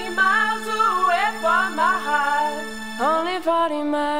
only 40 miles away from my heart. Only 40 miles.